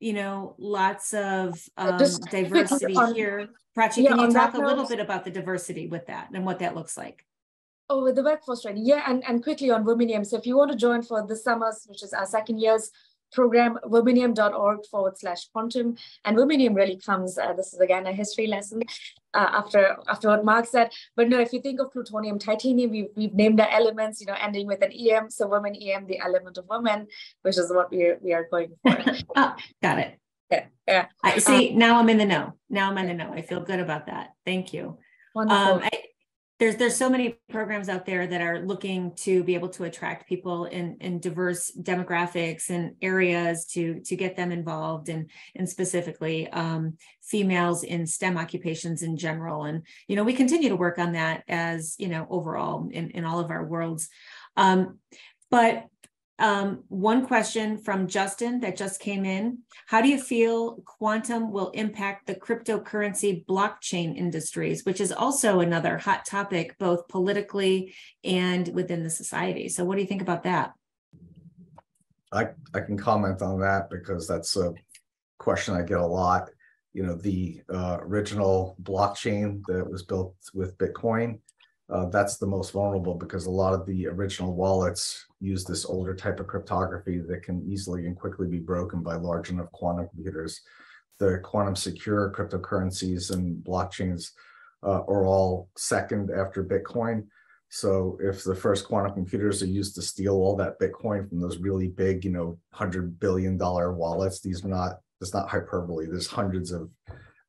you know, lots of um, diversity here. Prachi, yeah, can you talk a little bit about the diversity with that and what that looks like? Oh, with the workforce training. Yeah, and, and quickly on Womanium. So if you want to join for this summer's, which is our second year's program, womanium.org forward slash quantum. And Womanium really comes, uh, this is again a history lesson uh, after, after what Mark said. But no, if you think of plutonium, titanium, we've, we've named the elements, you know, ending with an EM. So woman EM, the element of woman, which is what we, we are going for. oh, got it. Yeah, yeah. I see. Um, now I'm in the know. Now I'm in the know. I feel good about that. Thank you. Wonderful. Um, I, there's there's so many programs out there that are looking to be able to attract people in in diverse demographics and areas to to get them involved and and specifically um, females in STEM occupations in general. And you know we continue to work on that as you know overall in in all of our worlds. Um, but um, one question from Justin that just came in. How do you feel quantum will impact the cryptocurrency blockchain industries, which is also another hot topic, both politically and within the society? So, what do you think about that? I, I can comment on that because that's a question I get a lot. You know, the uh, original blockchain that was built with Bitcoin uh, that's the most vulnerable because a lot of the original wallets use this older type of cryptography that can easily and quickly be broken by large enough quantum computers. The quantum secure cryptocurrencies and blockchains uh, are all second after Bitcoin. So if the first quantum computers are used to steal all that Bitcoin from those really big, you know, hundred billion dollar wallets, these are not, it's not hyperbole. There's hundreds of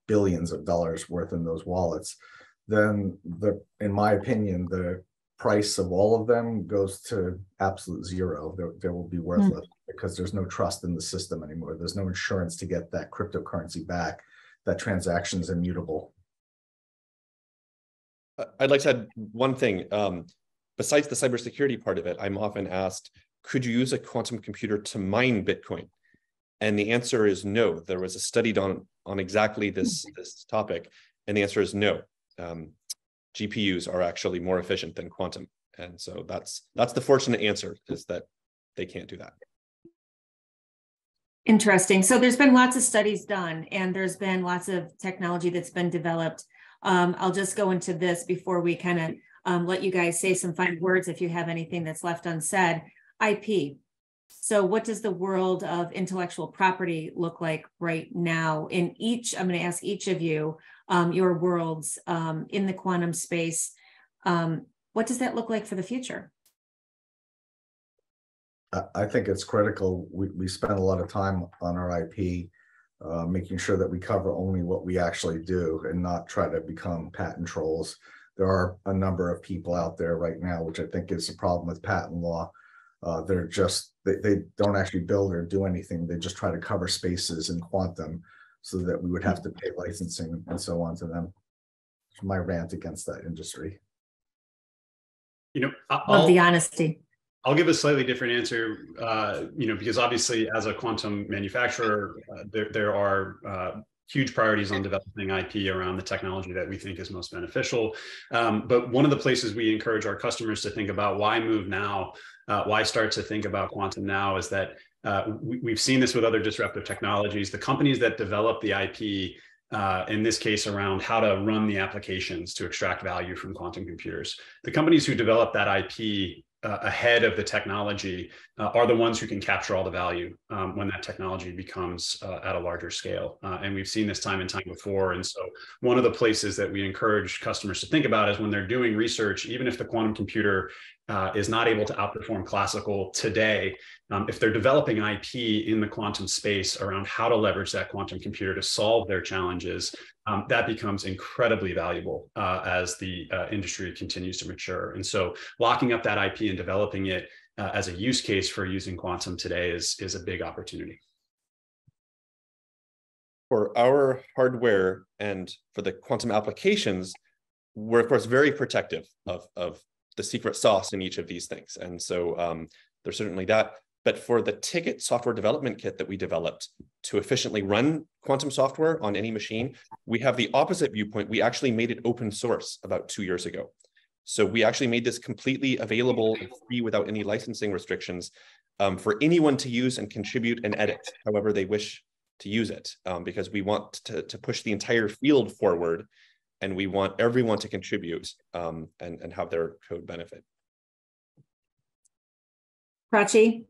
billions of dollars worth in those wallets then the, in my opinion, the price of all of them goes to absolute zero. They, they will be worthless mm. because there's no trust in the system anymore. There's no insurance to get that cryptocurrency back. That transaction is immutable. I'd like to add one thing. Um, besides the cybersecurity part of it, I'm often asked, could you use a quantum computer to mine Bitcoin? And the answer is no. There was a study done on exactly this, hmm. this topic, and the answer is no um, GPUs are actually more efficient than quantum. And so that's that's the fortunate answer is that they can't do that. Interesting. So there's been lots of studies done and there's been lots of technology that's been developed. Um, I'll just go into this before we kind of um, let you guys say some fine words if you have anything that's left unsaid. IP. So what does the world of intellectual property look like right now in each, I'm going to ask each of you, um, your worlds um, in the quantum space. Um, what does that look like for the future? I, think it's critical. We, we spend a lot of time on our IP, uh, making sure that we cover only what we actually do and not try to become patent trolls. There are a number of people out there right now, which I think is a problem with patent law. Uh, they're just, they, they don't actually build or do anything. They just try to cover spaces in quantum so that we would have to pay licensing and so on to them. My rant against that industry. You know, Love the honesty. I'll give a slightly different answer, uh, you know, because obviously as a quantum manufacturer, uh, there, there are uh, huge priorities on developing IP around the technology that we think is most beneficial. Um, but one of the places we encourage our customers to think about why move now, uh, why start to think about quantum now is that uh, we, have seen this with other disruptive technologies. The companies that develop the IP uh, in this case around how to run the applications to extract value from quantum computers. The companies who develop that IP uh, ahead of the technology uh, are the ones who can capture all the value um, when that technology becomes uh, at a larger scale. Uh, and we've seen this time and time before. And so one of the places that we encourage customers to think about is when they're doing research, even if the quantum computer uh, is not able to outperform classical today, um, if they're developing IP in the quantum space around how to leverage that quantum computer to solve their challenges, um, that becomes incredibly valuable uh, as the uh, industry continues to mature. And so locking up that IP and developing it uh, as a use case for using quantum today is, is a big opportunity. For our hardware and for the quantum applications, we're of course very protective of, of the secret sauce in each of these things. And so um, there's certainly that. But for the TKET software development kit that we developed to efficiently run quantum software on any machine, we have the opposite viewpoint. We actually made it open source about two years ago. So we actually made this completely available free without any licensing restrictions um, for anyone to use and contribute and edit however they wish to use it, um, because we want to, to push the entire field forward and we want everyone to contribute um, and, and have their code benefit. Prachi?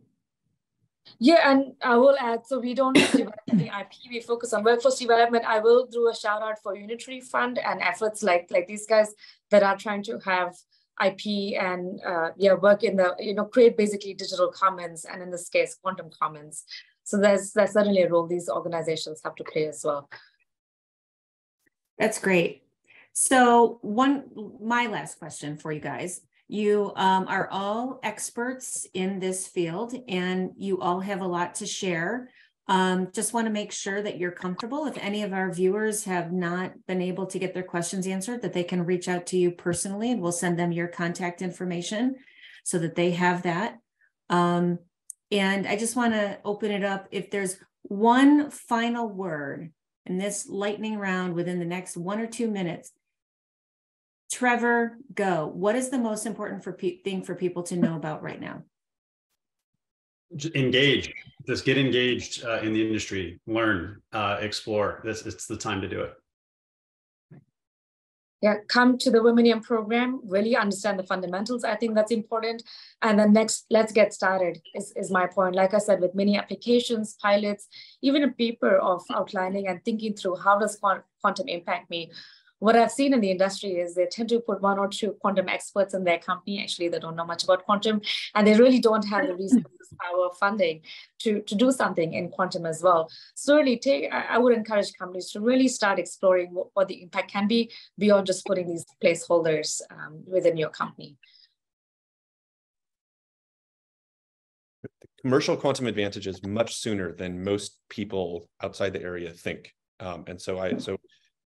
Yeah, and I will add, so we don't develop the IP, we focus on workforce development. I will do a shout out for Unitary Fund and efforts like, like these guys that are trying to have IP and uh, yeah, work in the, you know, create basically digital commons and in this case, quantum commons. So there's, there's certainly a role these organizations have to play as well. That's great. So one, my last question for you guys you um, are all experts in this field and you all have a lot to share. Um, just want to make sure that you're comfortable. If any of our viewers have not been able to get their questions answered, that they can reach out to you personally and we'll send them your contact information so that they have that. Um, and I just want to open it up. If there's one final word in this lightning round within the next one or two minutes Trevor, go. What is the most important for thing for people to know about right now? Engage. Just get engaged uh, in the industry. Learn, uh, explore. This it's the time to do it. Yeah, come to the Womanium program. Really understand the fundamentals. I think that's important. And then next, let's get started. Is is my point. Like I said, with many applications, pilots, even a paper of outlining and thinking through how does quantum impact me what I've seen in the industry is they tend to put one or two quantum experts in their company. Actually, they don't know much about quantum, and they really don't have the resources, power, funding to, to do something in quantum as well. So really, take I would encourage companies to really start exploring what, what the impact can be beyond just putting these placeholders um, within your company. The commercial quantum advantage is much sooner than most people outside the area think. Um, and so I so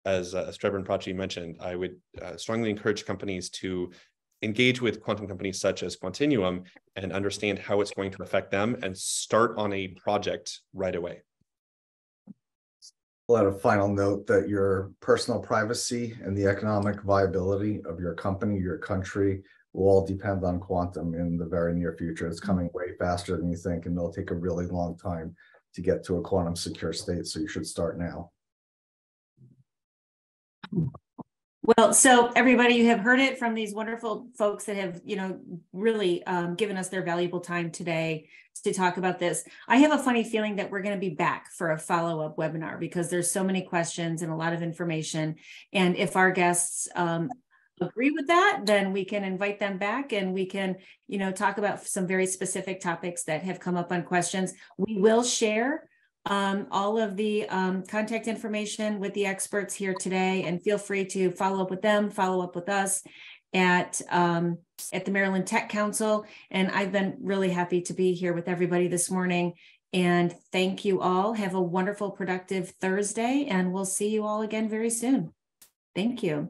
as, uh, Trevor and Prachi mentioned, I would uh, strongly encourage companies to engage with quantum companies such as Quantinuum and understand how it's going to affect them and start on a project right away. I'll add a final note that your personal privacy and the economic viability of your company, your country, will all depend on quantum in the very near future. It's coming way faster than you think, and it'll take a really long time to get to a quantum secure state. So you should start now. Well, so everybody, you have heard it from these wonderful folks that have, you know, really um, given us their valuable time today to talk about this. I have a funny feeling that we're going to be back for a follow-up webinar because there's so many questions and a lot of information. And if our guests um, agree with that, then we can invite them back and we can, you know, talk about some very specific topics that have come up on questions. We will share um, all of the um, contact information with the experts here today and feel free to follow up with them, follow up with us at um, at the Maryland Tech Council. And I've been really happy to be here with everybody this morning. And thank you all. Have a wonderful, productive Thursday, and we'll see you all again very soon. Thank you.